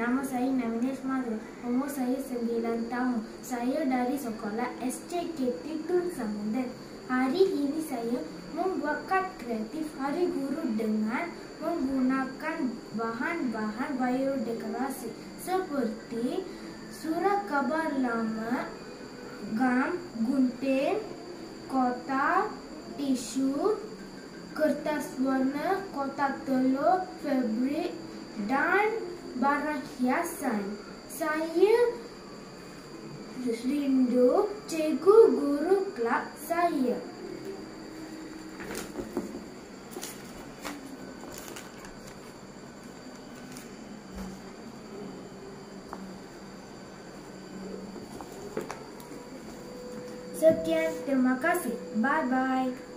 Nama saya Naminesh Madhu. Umur saya 9 tahun. Saya dari sekolah SCKT Tun Samudera. Hari ini saya membuat kad kreatif Hari Guru dengan menggunakan bahan-bahan biodegradasi seperti surat khabar lama, gam, gunting, kotak, tisu, kertas warna, kotak telur, fabrik dan barang hiasan. Saya rindu cikgu guru kelab saya. Sekian, terima kasih. Bye-bye.